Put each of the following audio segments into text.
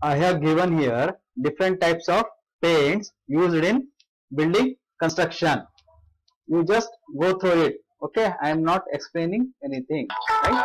I have given here different types of paints used in building construction. You just go through it. Okay, I am not explaining anything. Right?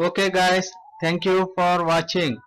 Okay guys, thank you for watching.